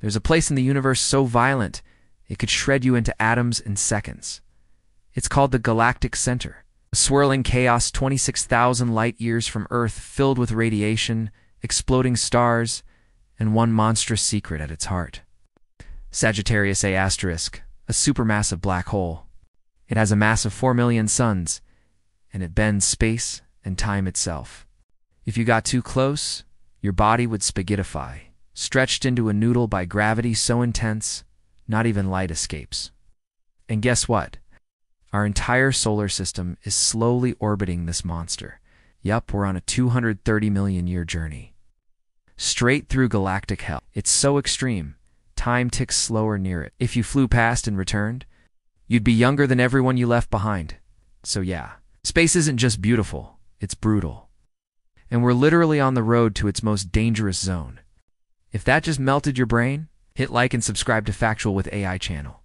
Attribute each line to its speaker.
Speaker 1: There's a place in the universe so violent it could shred you into atoms in seconds. It's called the galactic center, a swirling chaos 26,000 light years from Earth filled with radiation, exploding stars, and one monstrous secret at its heart. Sagittarius A asterisk, a supermassive black hole. It has a mass of 4 million suns, and it bends space and time itself. If you got too close, your body would spaghettify, stretched into a noodle by gravity so intense, not even light escapes. And guess what? Our entire solar system is slowly orbiting this monster. Yup, we're on a 230 million year journey. Straight through galactic hell. It's so extreme, time ticks slower near it. If you flew past and returned, you'd be younger than everyone you left behind. So yeah, space isn't just beautiful, it's brutal. And we're literally on the road to its most dangerous zone. If that just melted your brain, hit like and subscribe to Factual with AI channel.